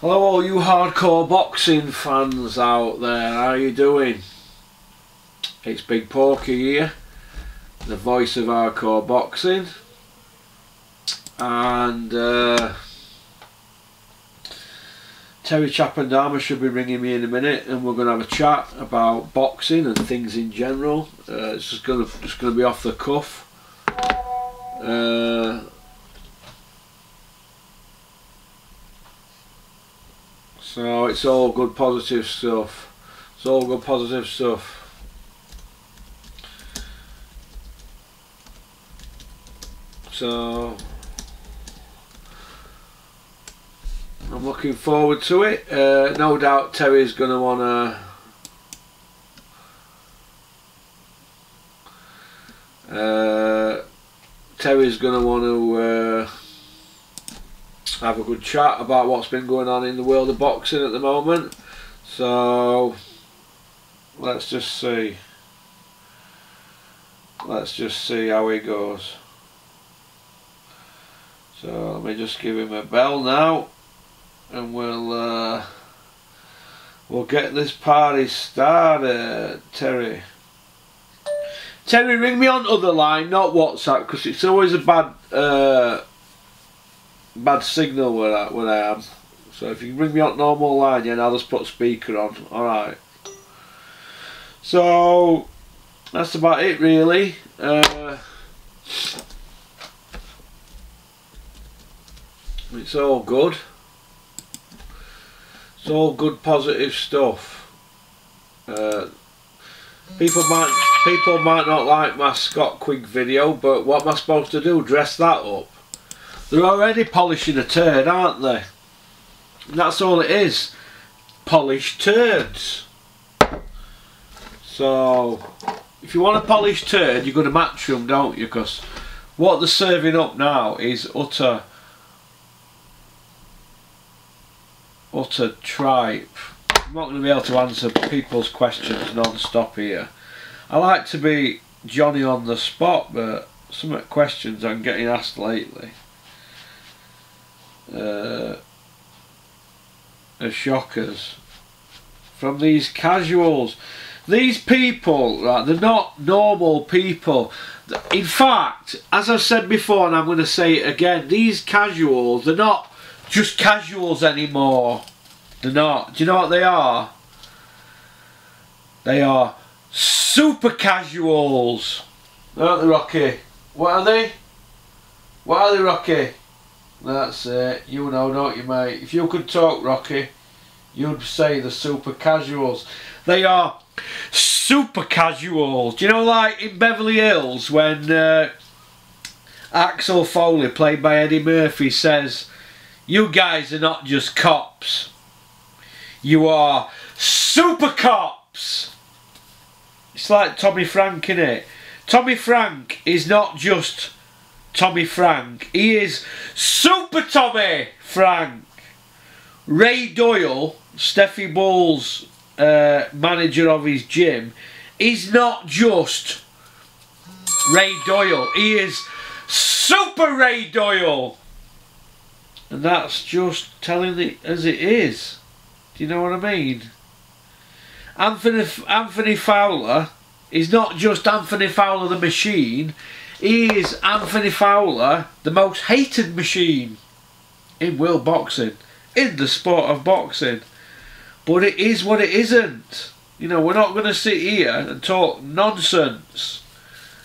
Hello all you hardcore boxing fans out there, how are you doing? It's Big Porky here, the voice of hardcore boxing and uh, Terry Chapendarma should be ringing me in a minute and we're going to have a chat about boxing and things in general. Uh, it's just going to, just to be off the cuff. Uh, So it's all good positive stuff. It's all good positive stuff. So I'm looking forward to it. Uh, no doubt Terry's going to want to. Uh, Terry's going to want to. Uh, have a good chat about what's been going on in the world of boxing at the moment. So let's just see. Let's just see how he goes. So let me just give him a bell now and we'll uh, we'll get this party started, Terry. Terry, ring me on other line, not WhatsApp, because it's always a bad uh, bad signal where I, where I am. So if you can bring me on normal line, yeah, I'll just put speaker on. Alright. So, that's about it really. Uh, it's all good. It's all good positive stuff. Uh, people might people might not like my Scott Quigg video, but what am I supposed to do? Dress that up? They're already polishing a turd, aren't they? That's all it is. Polished turds. So, if you want a polished turd, you've got to match them, don't you? Because what they're serving up now is utter, utter tripe. I'm not going to be able to answer people's questions non-stop here. I like to be Johnny on the spot, but some questions I'm getting asked lately uh, shockers from these casuals. These people, right, they're not normal people. In fact, as I've said before, and I'm going to say it again, these casuals, they're not just casuals anymore. They're not. Do you know what they are? They are super casuals. Aren't they, Rocky? What are they? What are they, Rocky? That's it. You know, don't you, mate? If you could talk, Rocky, you'd say the super casuals. They are super casuals. Do you know, like in Beverly Hills, when uh, Axel Foley, played by Eddie Murphy, says, You guys are not just cops. You are super cops. It's like Tommy Frank, in it. Tommy Frank is not just Tommy Frank. He is Super Tommy Frank. Ray Doyle, Steffi Ball's uh, manager of his gym, is not just Ray Doyle. He is Super Ray Doyle. And that's just telling it as it is. Do you know what I mean? Anthony Anthony Fowler is not just Anthony Fowler the machine. Is Anthony Fowler, the most hated machine in world boxing, in the sport of boxing. But it is what it isn't. You know, we're not going to sit here and talk nonsense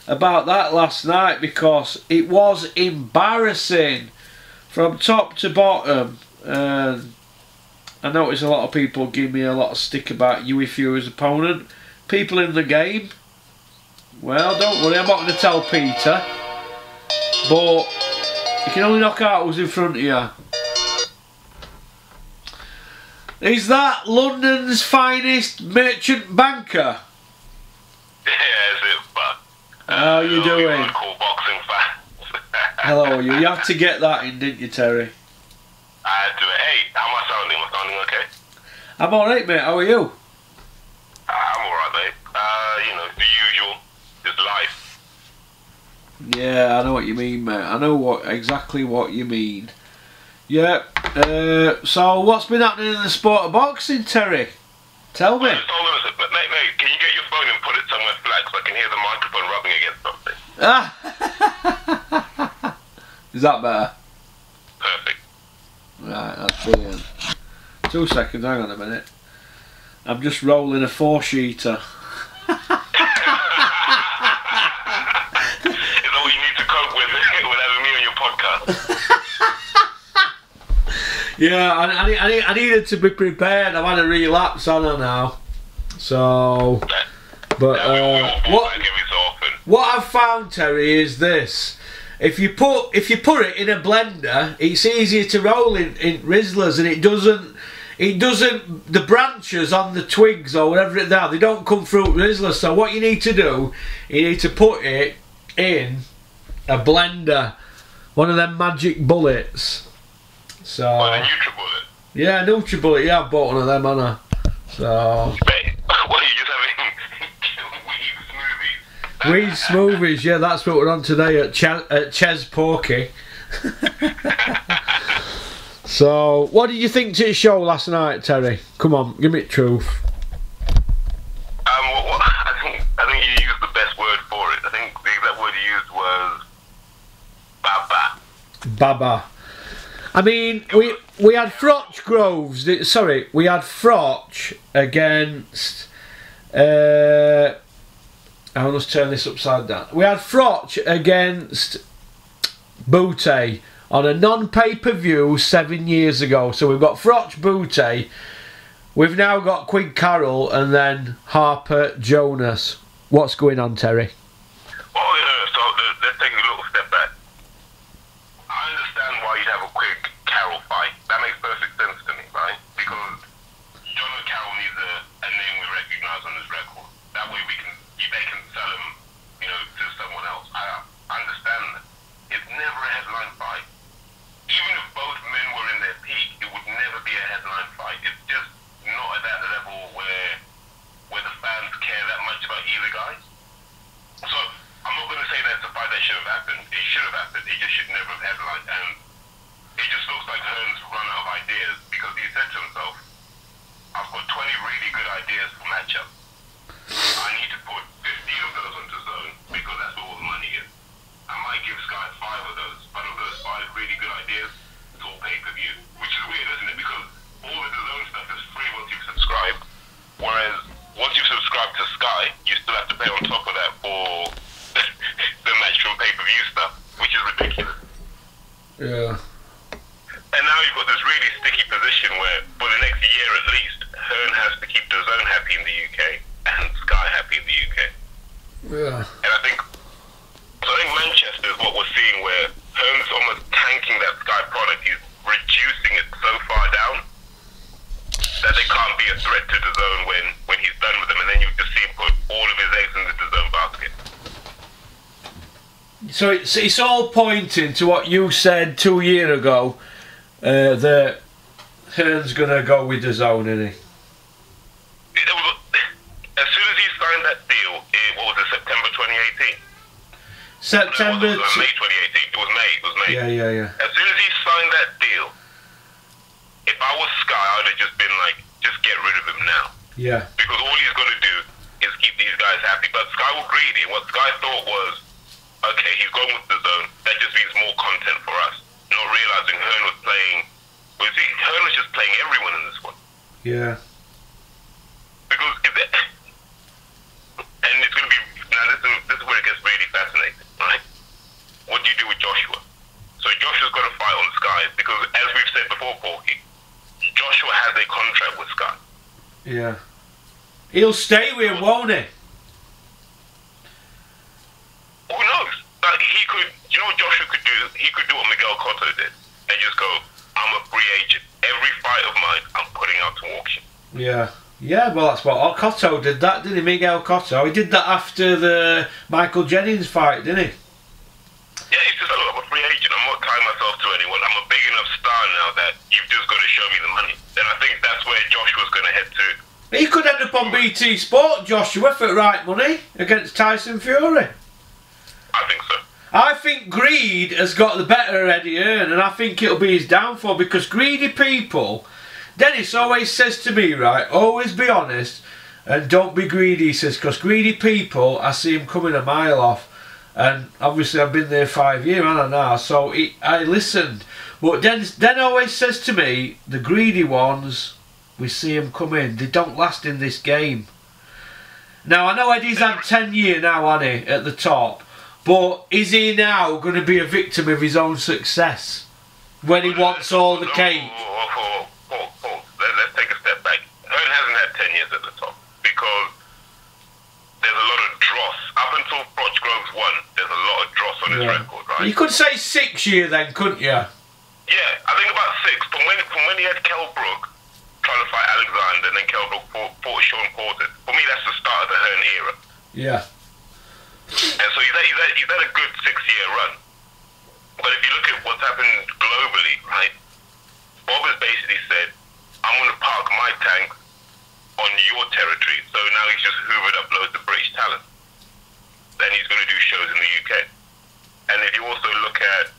about that last night because it was embarrassing from top to bottom. And I notice a lot of people give me a lot of stick about Hughie Fury's opponent. People in the game well, don't worry, I'm not going to tell Peter. But you can only knock out who's in front of you. Is that London's finest merchant banker? Yeah, is it, but... How you doing? Cool boxing fans. Hello, you. You have to get that in, didn't you, Terry? I do it. Hey, how am I sounding? Am I sounding okay? I'm alright, mate. How are you? I'm alright, mate. Uh, you know, the usual is life. Yeah, I know what you mean, mate. I know what exactly what you mean. Yeah. Uh, so what's been happening in the sport of boxing, Terry? Tell me. I just told him, I mate, mate, can you get your phone and put it somewhere flat so I can hear the microphone rubbing against something? Ah. Is that better? Perfect. Right, that's brilliant. Two seconds, hang on a minute. I'm just rolling a four sheeter. Yeah, I, I, I, I needed to be prepared. I've had a relapse on her now. So, but Yeah, we, we all uh, what back every so often. what I've found, Terry, is this: if you put if you put it in a blender, it's easier to roll in, in Rizzlers, and it doesn't. It doesn't. The branches on the twigs or whatever it are, they don't come through Rizzlers. So what you need to do, you need to put it in a blender, one of them magic bullets. So Oh, the NutriBullet. yeah, NutriBullet. Yeah, I bought one of them, on her. So Mate, what are you just having weed smoothies? weed smoothies. Yeah, that's what we're on today at Ches, at Ches Porky. so, what did you think to the show last night, Terry? Come on, give me the truth. Um, what, what, I think I think you used the best word for it. I think the exact word you used was Baba. baba. I mean, we we had Froch Groves. Sorry, we had Froch against. Uh, I must turn this upside down. We had Froch against Bute on a non pay per view seven years ago. So we've got Froch Bute. We've now got Quigg Carroll and then Harper Jonas. What's going on, Terry? Oh yeah, so let- let's take a little step back. I understand why you'd have a Quigg Carroll fight. That makes perfect sense to me, right? Because John Carroll needs a, a name we recognize on his record. That way we can they can sell him, you know, to someone else. I, I understand that. It's never a headline fight. Even if both men were in their peak, it would never be a headline fight. It's just not at that level where where the fans care that much about either guy. So I'm not going to say that's a fight that should have happened. It should have happened. It just should never have headlined. And um, it just looks like Hearns run out of ideas because he said to himself, "I've got 20 really good ideas for matchup. I need to put 50 of those onto zone because that's where all the money is. I might give Sky five of those, but of those five really good ideas, it's all pay per view, which is weird, isn't it? Because all of the zone stuff is free once you've subscribed, whereas once you've subscribed to Sky, you still have to pay on top of that for match from pay per view stuff, which is ridiculous. Yeah. And now you've got this really sticky position where, for the next year at least, Hearn has to keep the zone happy in the UK and Sky happy in the UK. Yeah. And I think, so I think Manchester is what we're seeing where Hearn's almost tanking that Sky product. He's reducing it so far down that they can't be a threat to the zone when, when he's done with them. And then you just see him put all of his eggs into the zone basket. So it's, it's all pointing to what you said two year ago uh, that Hearn's gonna go with the zone, isn't he? As soon as he signed that deal, it, what was it, September 2018? September. No, it was t- May 2018. It was May. It was May. yeah, yeah, yeah. As soon as he signed that deal, if I was Sky, I would have just been like, just get rid of him now. Yeah. Because all he's going to do is keep these guys happy. But Sky were greedy. And what Sky thought was, okay, he's going with the zone. That just means more content for us. Not realizing Hearn was playing, was he, Hearn was just playing everyone in this one. Yeah. Because if it, and it's going to be, now this is, this is where it gets really fascinating, right? What do you do with Joshua? So Joshua's got to fight on Sky because, as we've said before, Porky, Joshua has a contract with Sky. Yeah. He'll stay with him, won't he? Who knows? Like he could, you know what Do? He could do what Miguel Cotto did and just go, I'm a free agent. Every fight of mine, I'm putting out to auction. Yeah. Yeah, well, that's what oh, Cotto did that, didn't he? Miguel Cotto. He did that after the Michael Jennings fight, didn't he? Yeah, he's just like, I'm a free agent. I'm not tying myself to anyone. I'm a big enough star now that you've just got to show me the money. And I think that's where Joshua's going to head to. He could end up on BT Sport, Joshua, for the right money against Tyson Fury. I think so. I think greed has got the better of Eddie Hearn, and I think it'll be his downfall because greedy people. Dennis always says to me, right, always be honest and don't be greedy, he says, because greedy people, I see him coming a mile off. And obviously, I've been there five years, I don't know, so he, I listened. But Dennis, Den always says to me, the greedy ones, we see them come in, they don't last in this game. Now, I know Eddie's had 10 years now, hasn't at the top. But is he now going to be a victim of his own success when he wants all the cake? Oh, oh, oh, oh, Let, us take a step back. Hearn hasn't had 10 years at the top because there's a lot of dross. Up until Froch Groves won, there's a lot of dross on his Yeah. record, right? You could say six year then, couldn't you? Yeah, I think about six. From when from when he had Kell Brook trying to fight Alexander, and then Kell Brook fought, fought Shawn Porter. For me, that's the start of the Hearn era. Yeah. And so he's had, a good six-year run. But if you look at what's happened globally, right? Bob has basically said, "I'm going to park my tank on your territory." So now he's just hoovered up loads of British talent. Then he's going to do shows in the UK. And if you also look at,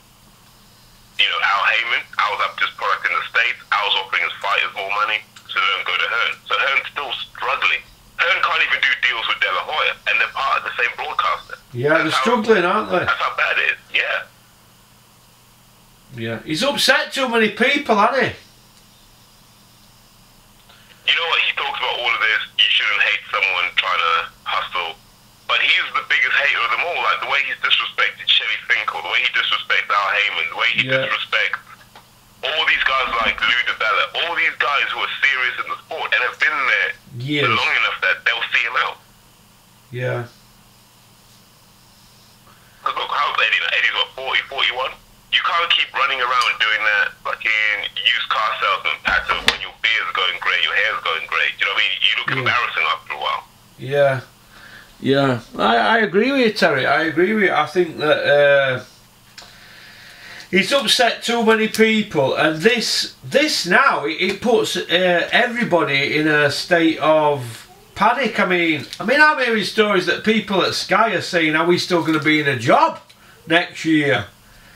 you know, Al Haymon, Al's up his product in the States. Al's offering his fighters more money, so they don't go to Hearn. So Hearn's still struggling. Hearn can't even do deals with De La Hoya, and they're part of the same broadcaster. Yeah, they're That's how- struggling, aren't they? That's how bad it is. Yeah. Yeah. He's upset too many people, hasn't he? You know what? He talks about all of this. You shouldn't hate someone trying to hustle. But he's the biggest hater of them all. Like the way he's disrespected Shelly Finkel, the way he disrespects Al Haymon, the way he Yeah. disrespects all these guys like Lou DiBella, all these guys who are serious in the sport and have been there Years. long enough that they'll see him out. Yeah. Because look, how's Eddie? Eddie's what, 40, 41? You can't keep running around doing that fucking used car salesman pattern when your beard's going grey, your hair's going grey. Do you know what I mean? You look Yeah. embarrassing after a while. Yeah. Yeah. I, I agree with you, Terry. I agree with you. I think that uh, he's upset too many people, and this this now it, puts uh, everybody in a state of panic. I mean, I mean, I'm hearing stories that people at Sky are saying, "Are we still going to be in a job next year?"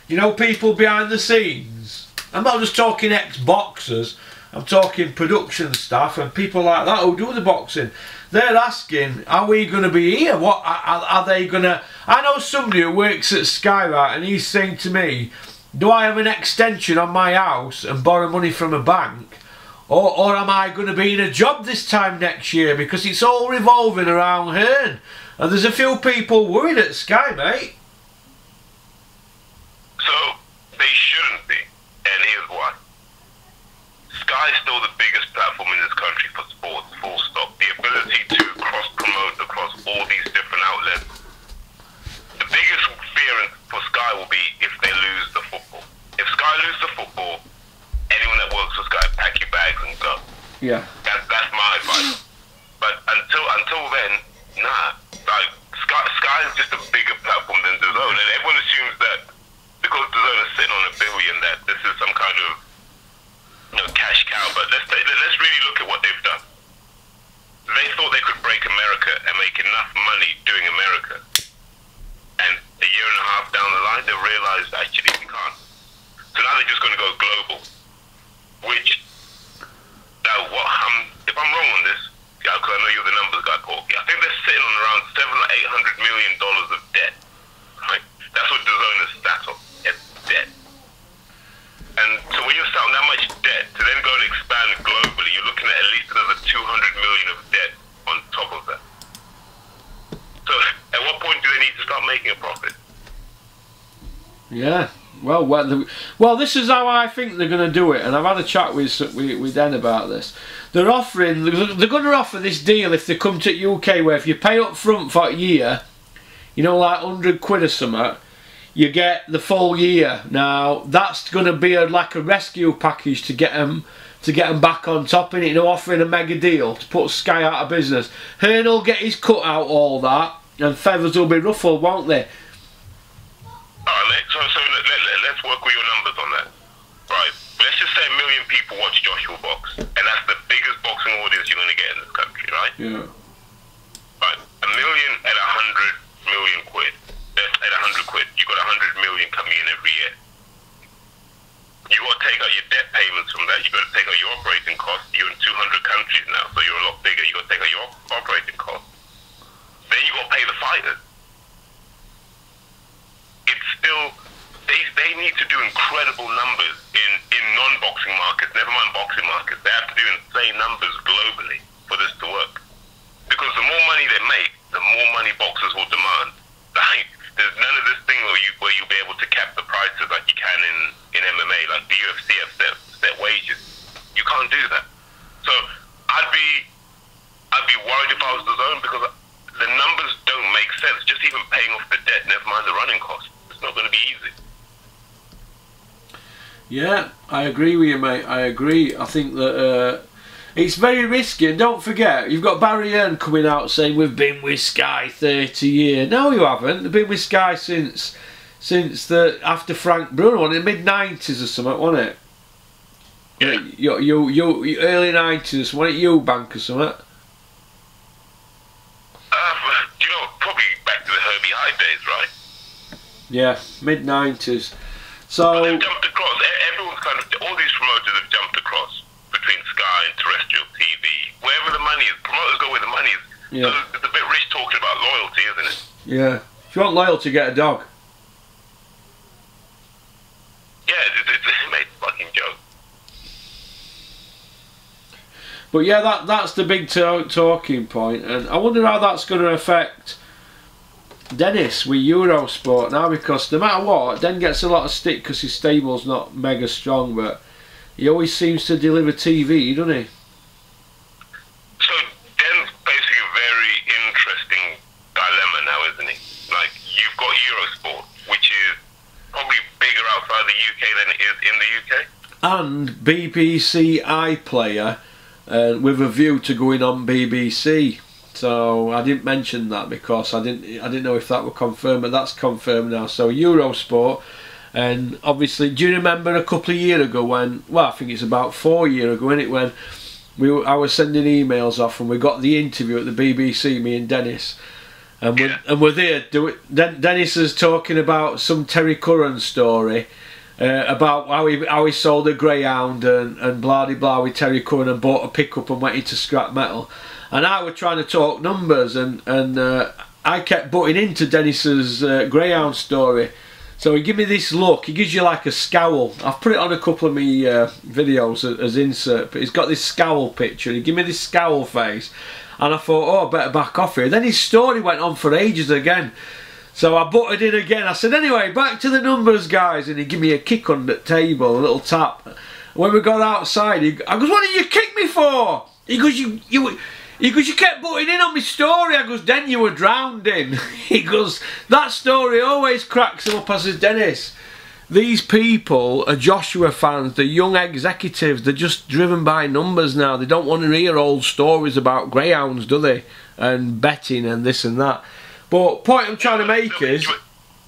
You know, people behind the scenes. I'm not just talking ex-boxers. I'm talking production staff and people like that who do the boxing. They're asking, "Are we going to be here? What are, are are they going to?" I know somebody who works at Sky right, and he's saying to me, "Do I have an extension on my house and borrow money from a bank?" Or, or am I going to be in a job this time next year? Because it's all revolving around Hearn. And there's a few people worried at Sky, mate. So they shouldn't be, and here's why. Sky is still the biggest platform in this country for sports, full stop. The ability to cross promote across all these different outlets. The biggest fear in- for Sky will be if they lose the football. If Sky lose the football, anyone that works for Sky, pack your bags and go. Yeah. That's that's my advice. But until until then, nah. Like Sky, Sky is just a bigger platform than DAZN, and everyone assumes that because DAZN is sitting on a billion, that this is some kind of you know cash cow. But let's take, let's really look at what they've done. They thought they could break America and make enough money doing America, and a year and a half down the line, they realized actually we can't. So now they're just going to go global, which now, what, um, if I'm wrong on this, yeah, because I know you're the numbers guy, Porky, I think they're sitting on around seven or eight hundred million dollars of debt. Right? That's what DAZN is sat on. It's debt. And so when you're sat on that much debt, to then go and expand globally, you're looking at at least another 200 million of debt on top of that. So at what point do they need to start making a profit? Yeah. Well, well, the, well, this is how I think they're going to do it, and I've had a chat with with, with Den about this. They're offering, they're, going to offer this deal if they come to UK, where if you pay up front for a year, you know, like hundred quid or something, you get the full year. Now that's going to be a, like a rescue package to get them to get them back on top in it. You know, offering a mega deal to put Sky out of business. Hearn will get his cut out all that, and feathers will be ruffled, won't they? So, so let, let, let, let's work with your numbers on that. Right, let's just say a million watch Joshua Box, and that's the biggest boxing audience you're going to get in this country, right? Yeah. Right, a million at a hundred million quid. That's at a hundred quid. You got a hundred one boxing market. They have to do insane numbers globally for this to work. Because the more money they make, the more money boxers will demand. Like, there's none of this thing where you where you'll be able to cap the prices like you can in, in MMA, like the UFC have set, set wages. You can't do that. So I'd be I'd be worried if I was the zone because the numbers don't make sense. Just even paying off the debt, never mind the running costs. It's not going to be easy. Yeah, I agree with you, mate. I agree. I think that uh, it's very risky. And don't forget, you've got Barry Hearn coming out saying we've been with Sky 30 years. No, you haven't. They've been with Sky since since the after Frank Bruno, in the mid 90s or something, wasn't it? Yeah. You, you, you, you early 90s, wasn't it? Eubank or something? Uh, you know, probably back to the Herbie Hide days, right? Yeah, mid 90s. But So. they've jumped across. E- Everyone's kind of all these promoters have jumped across between Sky and terrestrial TV. Wherever the money is, promoters go where the money is. Yeah. So it's a bit rich talking about loyalty, isn't it? Yeah. If you want loyalty, get a dog. Yeah, it's, it's, it's made fucking joke. But yeah, that that's the big to- talking point, and I wonder how that's going to affect Dennis with Eurosport now because no matter what, Den gets a lot of stick because his stable's not mega strong, but he always seems to deliver TV, doesn't he? So Den's basically a very interesting dilemma now, isn't he? Like you've got Eurosport, which is probably bigger outside the UK than it is in the UK. And BBC iPlayer uh, with a view to going on BBC. So I didn't mention that because I didn't I didn't know if that were confirmed, but that's confirmed now. So Eurosport, and obviously, do you remember a couple of years ago when? Well, I think it's about four years ago, isn't it? When we were, I was sending emails off and we got the interview at the BBC, me and Dennis. And we're, Yeah. and we're there. Do it, Den- Dennis is talking about some Terry Curran story uh, about how he how he sold a greyhound and and blah de blah with Terry Curran and bought a pickup and went into scrap metal. And I was trying to talk numbers and and uh, I kept butting into Dennis's uh, greyhound story. So he give me this look. He gives you like a scowl. I've put it on a couple of me uh, videos as, as insert, but he's got this scowl picture. He give me this scowl face, and I thought, oh, I better back off here. Then his story went on for ages again. So I butted in again. I said, anyway, back to the numbers, guys. And he give me a kick on the table, a little tap. When we got outside, he, I goes, what did you kick me for? He goes, you, you, he goes, you kept butting in on my story. I goes, then you were drowned in. he goes, that story always cracks him up. I says, Dennis, these people are Joshua fans, they're young executives, they're just driven by numbers now. They don't want to hear old stories about greyhounds, do they? And betting and this and that. But point I'm trying to make is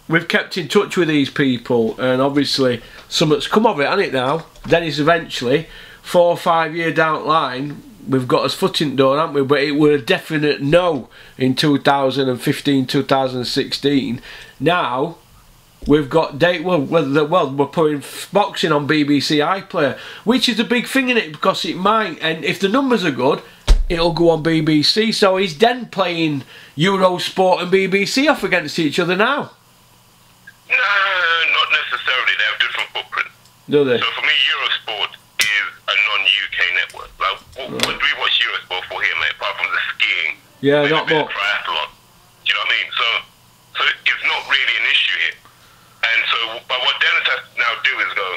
we've kept in touch with these people and obviously something's come of it, hasn't it now? Dennis eventually, four or five year down line, we've got us foot in the door, haven't we? But it were a definite no in 2015, 2016. Now we've got date well, well, well we're putting boxing on BBC iPlayer, which is a big thing in it because it might, and if the numbers are good, it'll go on BBC. So he's then playing Eurosport and BBC off against each other now, No, not necessarily. They have different footprints. do they? So for me, Eurosport is a non-UK network. Like, what, what do we watch Eurosport for here, mate? Apart from the skiing, Yeah, not a bit of much. triathlon. Do you know what I mean? So, so it's not really an issue here. And so, but what Dennis has to now do is go.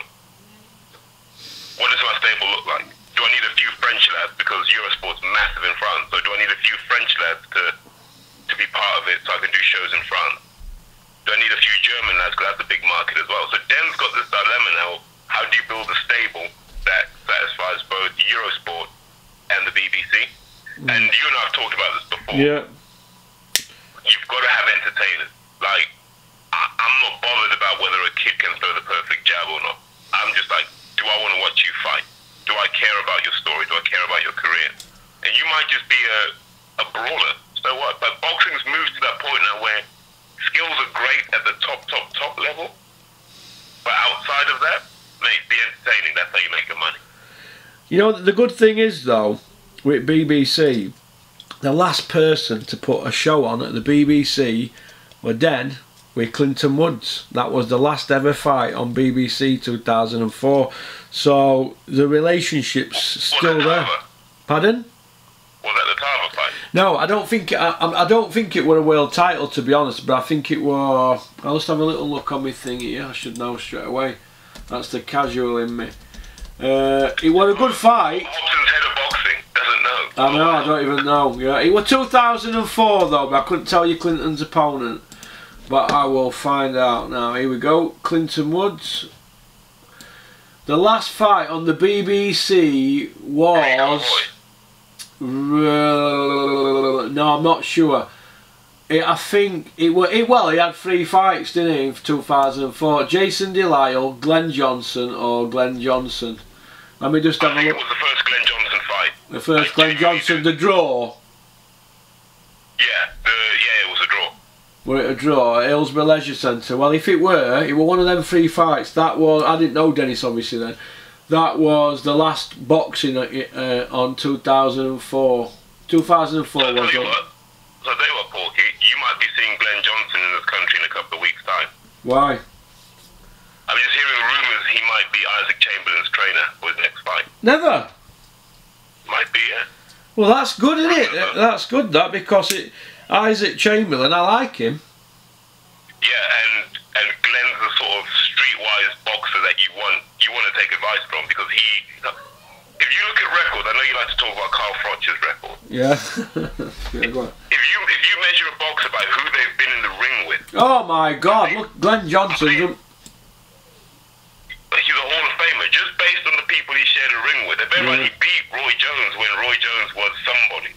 What does my stable look like? Do I need a few French lads because Eurosport's massive in France? So do I need a few French lads to to be part of it so I can do shows in France? Do I need a few German lads because that's a big market as well? So Den's got this dilemma now. How do you build a stable that satisfies both Eurosport and the BBC? Hmm. And you and I have talked about this before Yeah, you've got to have entertainers. Like, I, I'm not bothered about whether a kid can throw the perfect jab or not. I'm just like, do I want to watch you fight? Do I care about your story? Do I care about your career? And you might just be a, a brawler. So what? But boxing's moved to that point now where skills are great at the top, top, top level. But outside of that, mate, be entertaining. That's how you make your money. You know, the good thing is, though, with BBC, the last person to put a show on at the BBC were Den with Clinton Woods. That was the last ever fight on BBC 2004. So the relationship's still there. Pardon? Was that the Tarver fight? No, I don't think I, I don't think it were a world title to be honest, but I think it were. I'll just have a little look on my thing here. I should know straight away. That's the casual in me. Uh, it was a good fight. Hobson's head of boxing doesn't know. I know, I don't even know. Yeah, it was 2004 though, but I couldn't tell you Clinton's opponent. But I will find out now. Here we go. Clinton Woods. The last fight on the BBC was. Uh, no, I'm not sure. It, I think it was. It, well, he had three fights, didn't he, in 2004? Jason Delisle, Glenn Johnson, or Glenn Johnson. Let me just I have a think it look. was the first Glenn Johnson fight. The first Glenn Johnson, the draw. Yeah, the yeah, Were it a draw at Hillsborough Leisure Centre? Well, if it were, it were one of them three fights. That was I didn't know Dennis obviously then. That was the last boxing uh, uh, on 2004. 2004 So I was it? what, so you what, Porky, you might be seeing Glenn Johnson in this country in a couple of weeks' time. Why? I'm just hearing rumours he might be Isaac Chamberlain's trainer for his next fight. Never. Might be, yeah. Well, that's good, isn't it? That's good that because it Isaac Chamberlain. I like him. Yeah, and and Glenn's the sort of streetwise boxer that you want you want to take advice from because he. If you look at records, I know you like to talk about Carl Froch's record. Yeah. yeah go on. If you if you measure a boxer by who they've been in the ring with, Oh my God! Look, Glenn Johnson. he's a Hall of Famer just based on the people he shared a ring with. If everybody beat Roy Jones when Roy Jones was somebody.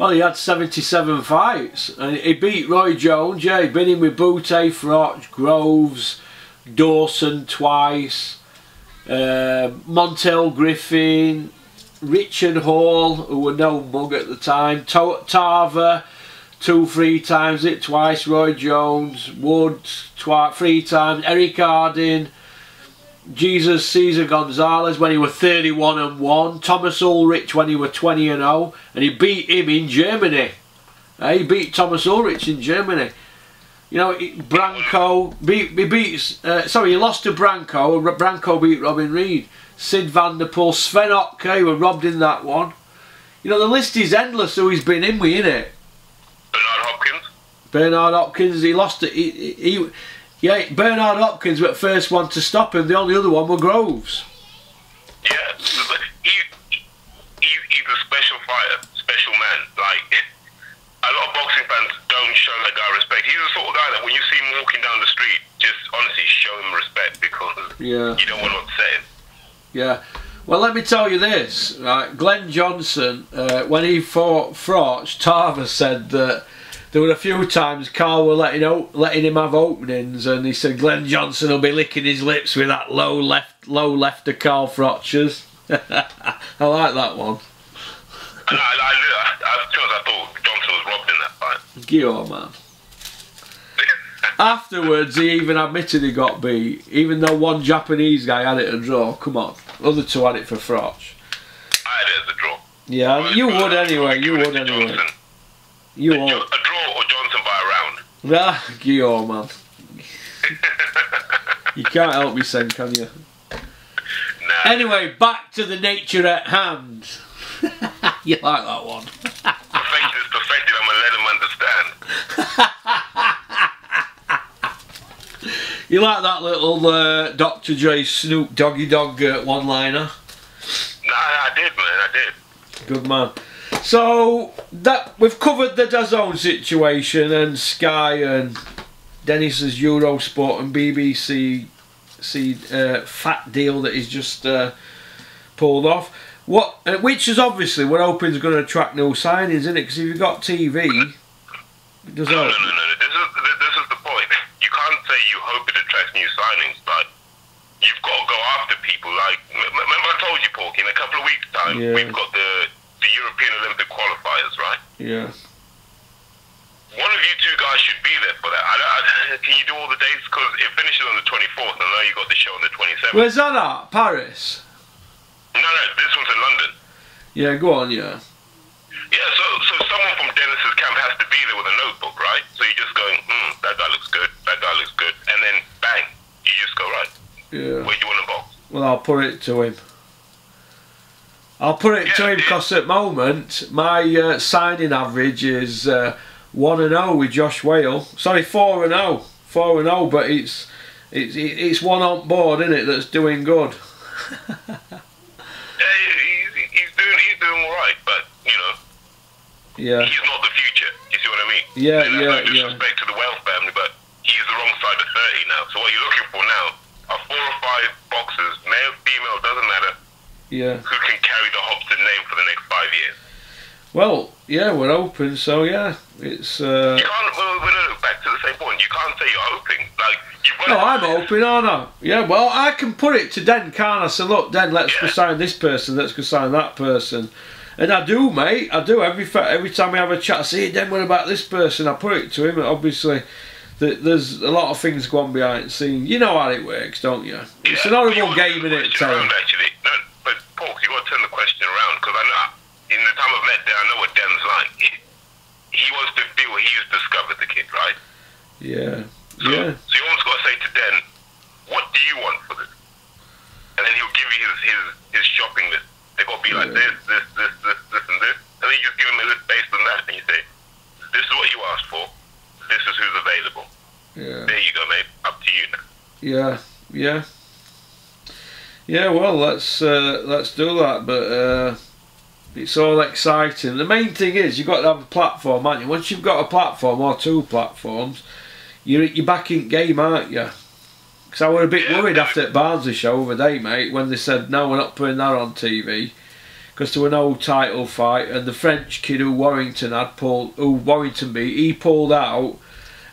Well, he had 77 fights and he beat Roy Jones. Yeah, he'd been in with Bute, Froch, Groves, Dawson twice, uh, Montel Griffin, Richard Hall, who were no mug at the time, to- Tarver, two, three times it twice, Roy Jones, Woods, twi- three times, Eric Harding, Jesus Caesar Gonzalez when he was 31 and 1, Thomas Ulrich when he was 20 and 0, and he beat him in Germany. Uh, he beat Thomas Ulrich in Germany. You know, Branco beat, he beats. Uh, sorry, he lost to Branco. Branco beat Robin Reid. Syd Vanderpool, Sven Ottke were robbed in that one. You know, the list is endless. Who he's been in with, innit? Bernard Hopkins. Bernard Hopkins, he lost it. He, he, he- yeah, Bernard Hopkins was the first one to stop him. The only other one were Groves. Yeah, he, he he's a special fighter, special man. Like a lot of boxing fans don't show that guy respect. He's the sort of guy that when you see him walking down the street, just honestly show him respect because Yeah. you don't want to upset him. Yeah. Well, let me tell you this, right? Glenn Johnson, uh, when he fought Froch, Tarver said that there were a few times Carl were letting out, letting him have openings, and he said Glenn Johnson will be licking his lips with that low left, low left of Carl Froch's. I like that one. I, I, I, I, to be honest, I thought Johnson was robbed in that fight. Gio, man. Afterwards, he even admitted he got beat, even though one Japanese guy had it a draw. Come on, other two had it for Froch. I had it as a draw. Yeah, you uh, would anyway. You would anyway. You A, a draw or Johnson by a round. Ah, Gio, man. You can't help me, saying, can you? Nah. Anyway, back to the nature at hand. you like that one? Perfect is perfected. I'm gonna let him understand. You like that little uh, Dr. J Snoop Doggy Dogg uh, one liner? Nah, I did, man. I did. Good man. So that we've covered the DAZN situation and Sky and Dennis's Eurosport and BBC see, uh, fat deal that he's just uh, pulled off. What, uh, which is obviously we're hoping is going to attract new signings, isn't it? Because if you've got TV, it does No, no, no, no. This is this is the point. You can't say you hope it attracts new signings, but you've got to go after people. Like remember I told you, Porky, in a couple of weeks' time, Yeah. we've got the the European Olympic qualifiers, right? Yeah. One of you two guys should be there for that. I don't, I, can you do all the dates? Because it finishes on the 24th, and I know you got the show on the 27th. Where's that at? Paris? No, no, this one's in London. Yeah, go on, yeah. Yeah, so, so someone from Dennis's camp has to be there with a notebook, right? So you're just going, hmm, that guy looks good, that guy looks good, and then bang, you just go, right, yeah. where do you want to box? Well, I'll put it to him. I'll put it to him because at the moment my uh, signing average is uh, one and zero with Josh Wale. Sorry, four and zero, four and zero. But it's it's it's one on board, isn't it? That's doing good. Yeah, he's, he's doing he's doing all right, but you know Yeah, he's not the future. You see what I mean? Yeah, And that's yeah, no disrespect to the Wells family, but he's the wrong side of thirty now. So what you're looking for now are four or five boxers, male, female, doesn't matter, yeah. who can carry the Hobson name for the next five years. Well, yeah, we're open. So yeah, it's. Uh, You can't. Well, no, back to the same point. You can't say you're hoping. Like you've. No, I'm open, aren't I? Yeah, well, I can put it to Den, can't I? Say, look, Den, let's go sign this person, let's go sign that person. And I do, mate. I do. Every every time we have a chat, I say, Den, what about this person? I put it to him. Obviously, th- there's a lot of things going behind the scenes. You know how it works, don't you? It's an Yeah, horrible game, in it, Actually, no, but Paul, you got to turn the question around because I know in the time I've met Dan, I know what Dan's like. He, he wants to feel he's discovered the kid, right? Yeah, So, yeah, So you almost got to say to Dan, what do you want for this? And then he'll give you his his, his shopping list. They got to be like this, this, this, this, this, and this. And then you just give him a list based on that, and you say, this is what you asked for. This is who's available. yeah, There you go, mate. Up to you now. yeah, yeah. Yeah, well, let's uh, let's do that. But uh, it's all exciting. The main thing is you've got to have a platform, aren't you? Once you've got a platform or two platforms, you're you're back in game, aren't you? Because I was a bit worried after the Barnsley show the other day, mate, when they said no, we're not putting that on TV because there were no title fight, and the French kid who Warrington had pulled, who Warrington beat, he pulled out.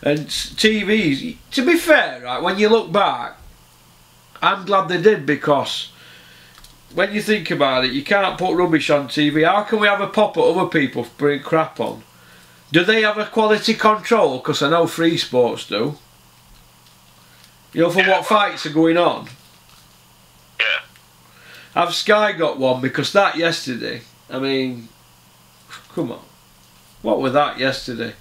And TVs, to be fair, right, when you look back, I'm glad they did because when you think about it, you can't put rubbish on TV. How can we have a pop at other people for bring crap on? Do they have a quality control? Because I know free sports do. You know, for Yeah. what fights are going on. Yeah. Have Sky got one? Because that yesterday, I mean, come on. What was that yesterday?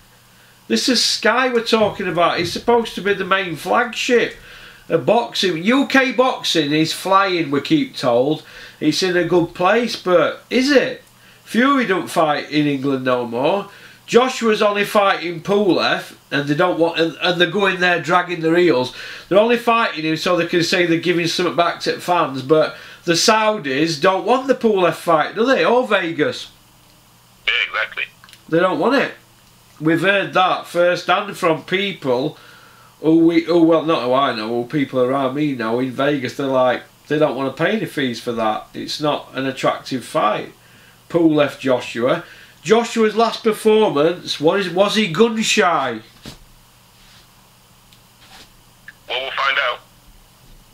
This is Sky we're talking about. It's supposed to be the main flagship of boxing. UK boxing is flying, we keep told. It's in a good place, but is it? Fury don't fight in England no more. Joshua's only fighting Pulev, and they don't want, and, and they're going there dragging their heels. They're only fighting him so they can say they're giving something back to fans. But the Saudis don't want the Pulev fight, do they? Or Vegas, Yeah, exactly. they don't want it. We've heard that firsthand from people who we, who well, not who I know, all people around me know in Vegas. They're like, they don't want to pay any fees for that. It's not an attractive fight. Pulev Joshua. Joshua's last performance was was he gun shy? Well, we'll find out.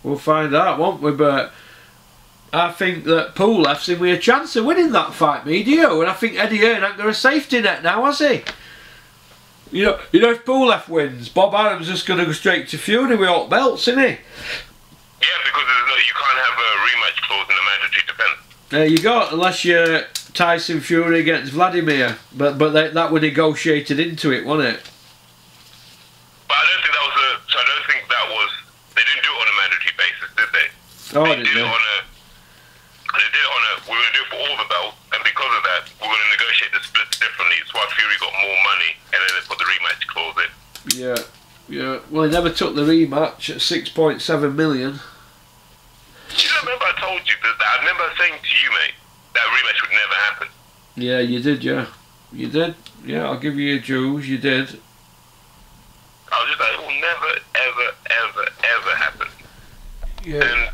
We'll find out, won't we? But I think that Pulev him with a chance of winning that fight, me, do you? And I think Eddie Hearn ain't got a safety net now, has he? You know, you know, if Pulev wins, Bob Arum is just going to go straight to Fury with all belts, isn't he? Yeah, because no, you can't have a rematch clause in the mandatory defense. There you go. Unless you're Tyson Fury against Vladimir, but but they, that were negotiated into it, wasn't it? But I don't think that was a. So I don't think that was. They didn't do it on a mandatory basis, did they? Oh, they did did they? it on. They did it on a. We're going to do it for all the belts, and because of that, we're going to negotiate the splits differently. It's why Fury got more money, and then they put the rematch clause in. Yeah, yeah. Well, he never took the rematch at six point seven million. Do you remember I told you that? I remember saying to you, mate, that rematch would never happen. Yeah, you did. Yeah, you did. Yeah, I'll give you your dues. You did. I was just like, it will never, ever, ever, ever happen. Yeah. And